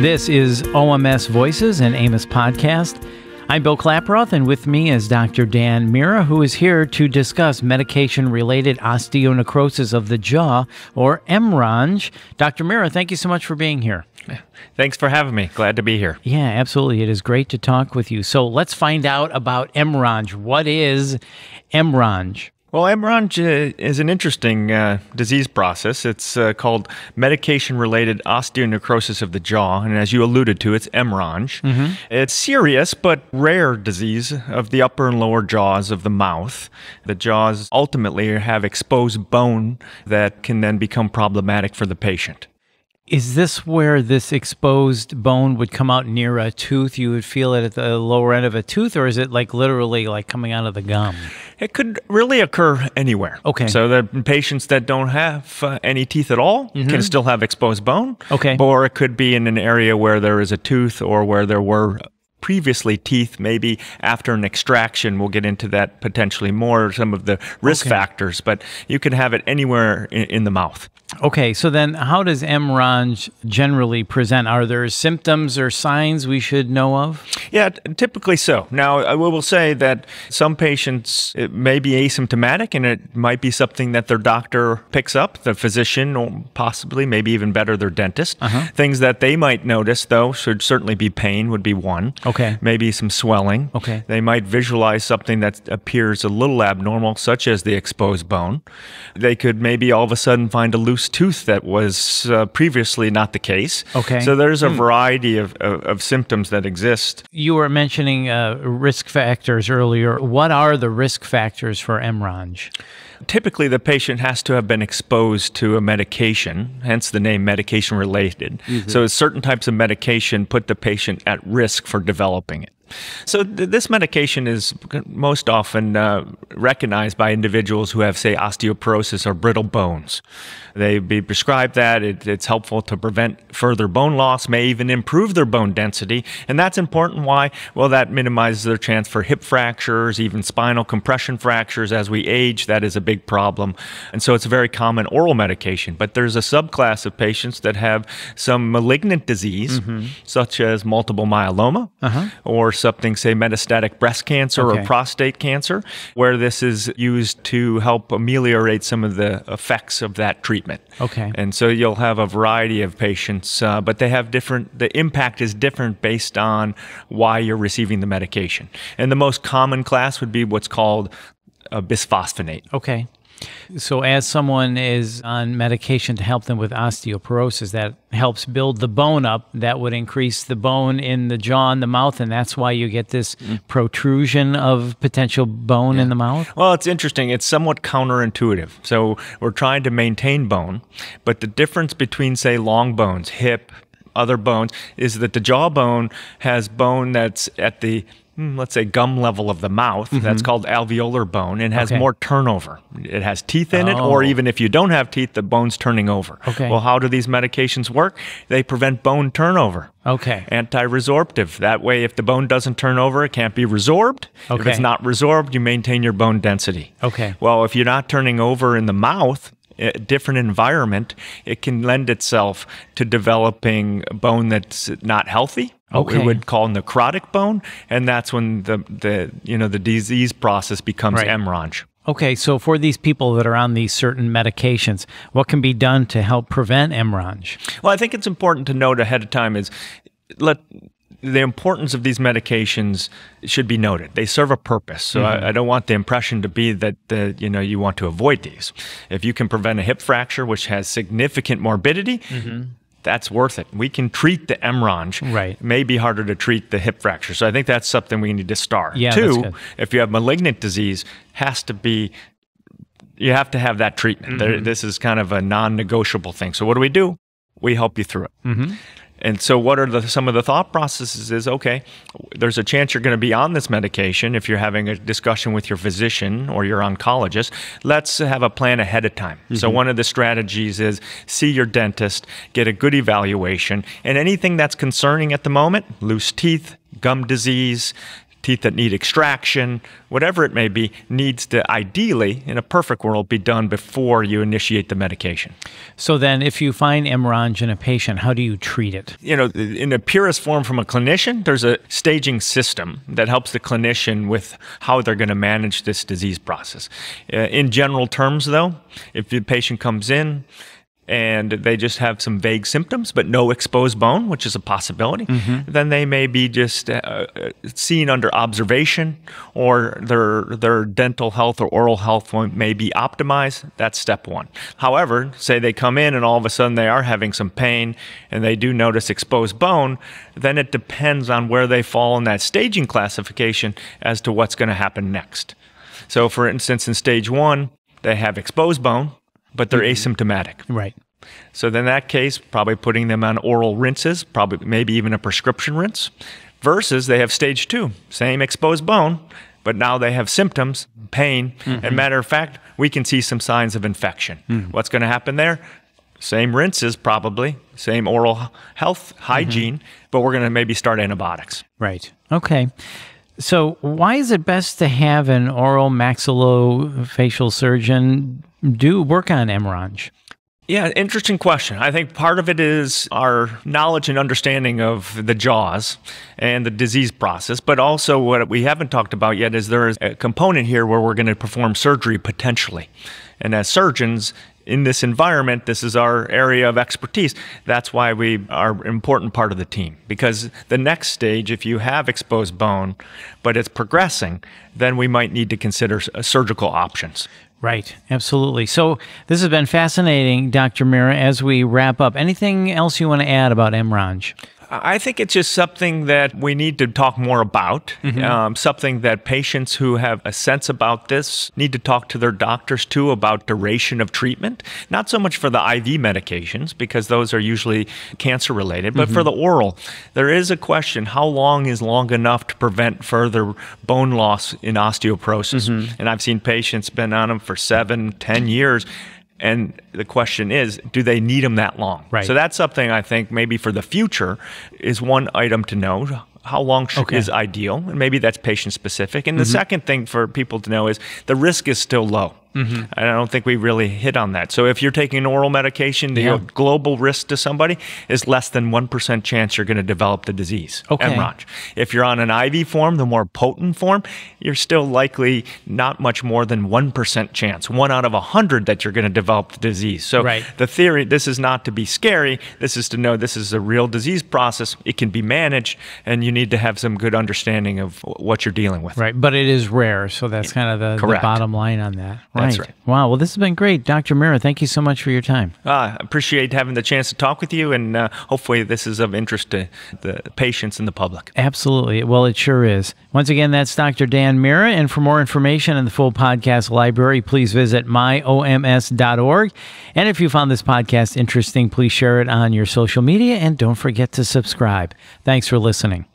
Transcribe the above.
This is OMS Voices and AAOMS Podcast. I'm Bill Klaproth, and with me is Dr. Dan Meara, who is here to discuss medication related osteonecrosis of the jaw, or MRONJ. Dr. Meara, thank you so much for being here. Thanks for having me. Glad to be here. Yeah, absolutely. It is great to talk with you. So let's find out about MRONJ. What is MRONJ? Well, MRONJ is an interesting uh, disease process. It's uh, called medication related osteonecrosis of the jaw. And as you alluded to, it's MRONJ. Mm-hmm. It's serious but rare disease of the upper and lower jaws of the mouth. The jaws ultimately have exposed bone that can then become problematic for the patient. Is this where this exposed bone would come out near a tooth? You would feel it at the lower end of a tooth, or is it like literally like coming out of the gum? It could really occur anywhere. Okay. So the patients that don't have uh, any teeth at all mm-hmm. can still have exposed bone. Okay. Or it could be in an area where there is a tooth or where there were previously teeth, maybe after an extraction. We'll get into that potentially more, some of the risk okay. factors, but you can have it anywhere in, in, the mouth. Okay, so then how does MRONJ generally present? Are there symptoms or signs we should know of? Yeah, typically so. Now, I will say that some patients it may be asymptomatic and it might be something that their doctor picks up, the physician, or possibly, maybe even better, their dentist. Uh-huh. Things that they might notice, though, should certainly be pain, would be one. Okay. Maybe some swelling. Okay. They might visualize something that appears a little abnormal, such as the exposed bone. They could maybe all of a sudden find a loose tooth that was uh, previously not the case. Okay. So there's a hmm. variety of, of, of, symptoms that exist. You were mentioning uh, risk factors earlier. What are the risk factors for MRONJ? Typically, the patient has to have been exposed to a medication, hence the name medication related. Mm-hmm. So, certain types of medication put the patient at risk for developing it. So th- this medication is most often uh, recognized by individuals who have, say, osteoporosis or brittle bones. They be prescribed that. It, it's helpful to prevent further bone loss, may even improve their bone density, and that's important. Why? Well, that minimizes their chance for hip fractures, even spinal compression fractures. As we age, that is a big problem, and so it's a very common oral medication. But there's a subclass of patients that have some malignant disease, mm-hmm. such as multiple myeloma uh-huh. or something, say, metastatic breast cancer okay. or prostate cancer, where this is used to help ameliorate some of the effects of that treatment. Okay. And so you'll have a variety of patients, uh, but they have different, the impact is different based on why you're receiving the medication. And the most common class would be what's called a bisphosphonate. Okay. So, as someone is on medication to help them with osteoporosis, that helps build the bone up. That would increase the bone in the jaw and the mouth, and that's why you get this mm. protrusion of potential bone yeah. in the mouth. Well, it's interesting. It's somewhat counterintuitive. So, we're trying to maintain bone, but the difference between, say, long bones, hip, other bones, is that the jawbone has bone that's at the let's say gum level of the mouth mm-hmm. that's called alveolar bone and has okay. more turnover it has teeth in oh. it or oh. even if you don't have teeth the bone's turning over okay well how do these medications work they prevent bone turnover okay anti-resorptive that way if the bone doesn't turn over it can't be resorbed okay. if it's not resorbed you maintain your bone density okay well if you're not turning over in the mouth different environment, it can lend itself to developing bone that's not healthy. Okay. we would call necrotic bone, and that's when the, the you know the disease process becomes right. MRONJ. Okay, so for these people that are on these certain medications, what can be done to help prevent MRONJ? Well, I think it's important to note ahead of time is let the importance of these medications should be noted. They serve a purpose. So mm-hmm. I, I, don't want the impression to be that the, you know you want to avoid these. If you can prevent a hip fracture, which has significant morbidity, mm-hmm. that's worth it. We can treat the MRONJ. Right. It may be harder to treat the hip fracture. So I think that's something we need to start. Yeah, Two, if you have malignant disease, has to be you have to have that treatment. Mm-hmm. There, this is kind of a non-negotiable thing. So what do we do? We help you through it. Mm-hmm. And so, what are the, some of the thought processes? Is okay, there's a chance you're going to be on this medication if you're having a discussion with your physician or your oncologist. Let's have a plan ahead of time. Mm-hmm. So, one of the strategies is see your dentist, get a good evaluation, and anything that's concerning at the moment loose teeth, gum disease, teeth that need extraction, whatever it may be, needs to ideally, in a perfect world, be done before you initiate the medication. So then, if you find MRONJ in a patient, how do you treat it? You know, in the purest form from a clinician, there's a staging system that helps the clinician with how they're going to manage this disease process. Uh, in general terms, though, if the patient comes in, and they just have some vague symptoms, but no exposed bone, which is a possibility, mm-hmm. then they may be just uh, uh, seen under observation, or their their dental health or oral health may be optimized. That's step one. However, say they come in and all of a sudden they are having some pain, and they do notice exposed bone, then it depends on where they fall in that staging classification as to what's going to happen next. So, for instance, in stage one, they have exposed bone but they're mm-hmm. asymptomatic. Right. So then in that case, probably putting them on oral rinses, probably maybe even a prescription rinse, versus they have stage two, same exposed bone, but now they have symptoms, pain, mm-hmm. and matter of fact, we can see some signs of infection. Mm-hmm. What's going to happen there? Same rinses, probably, same oral health hygiene, mm-hmm. but we're going to maybe start antibiotics. Right. Okay. So, why is it best to have an oral maxillofacial surgeon do work on MRONJ? Yeah, interesting question. I think part of it is our knowledge and understanding of the jaws and the disease process, but also what we haven't talked about yet is there is a component here where we're going to perform surgery potentially. And as surgeons, in this environment, this is our area of expertise. That's why we are an important part of the team. Because the next stage, if you have exposed bone, but it's progressing, then we might need to consider surgical options. Right, absolutely. So this has been fascinating, Dr. Meara. As we wrap up, anything else you want to add about MRONJ? I think it's just something that we need to talk more about. Mm-hmm. Um, something that patients who have a sense about this need to talk to their doctors too about duration of treatment. Not so much for the IV medications, because those are usually cancer related, but mm-hmm. for the oral. There is a question how long is long enough to prevent further bone loss in osteoporosis? Mm-hmm. And I've seen patients been on them for seven, ten years and the question is, do they need them that long? Right. So that's something I think maybe for the future is one item to know. How long okay. is ideal? And maybe that's patient specific. And mm-hmm. the second thing for people to know is the risk is still low. Mm-hmm. I don't think we really hit on that. So if you're taking an oral medication, the yeah. global risk to somebody is less than 1% chance you're going to develop the disease, okay. If you're on an IV form, the more potent form, you're still likely not much more than 1% chance, one out of 100 that you're going to develop the disease. So right. the theory, this is not to be scary. This is to know this is a real disease process. It can be managed, and you need to have some good understanding of what you're dealing with. Right, but it is rare. So that's kind of the, the bottom line on that. Right. That's right. Wow. Well, this has been great. Dr. Meara, thank you so much for your time. Uh, I uh, appreciate having the chance to talk with you, and uh, hopefully, this is of interest to the patients and the public. Absolutely. Well, it sure is. Once again, that's Dr. Dan Meara. And for more information and the full podcast library, please visit myoms.org. And if you found this podcast interesting, please share it on your social media and don't forget to subscribe. Thanks for listening.